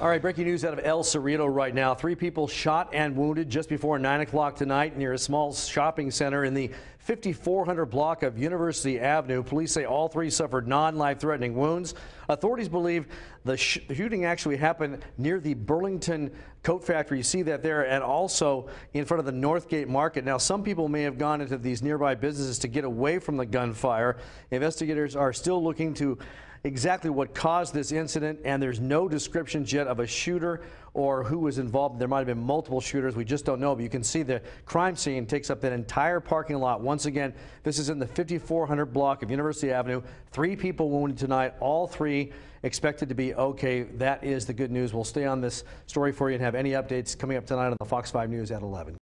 All right, breaking news out of El Cerrito right now. Three people shot and wounded just before 9 o'clock tonight near a small shopping center in the 5400 block of University Avenue. Police say all three suffered non-life threatening wounds. Authorities believe the sh shooting actually happened near the Burlington coat factory. You see that there and also in front of the Northgate Market. Now, some people may have gone into these nearby businesses to get away from the gunfire. Investigators are still looking to exactly what caused this incident, and there's no descriptions yet of a shooter or who was involved. There might have been multiple shooters. We just don't know, but you can see the crime scene takes up that entire parking lot. Once again, this is in the 5400 block of University Avenue. Three people wounded tonight, all three expected to be okay. That is the good news. We'll stay on this story for you and have any updates coming up tonight on the Fox 5 News at 11.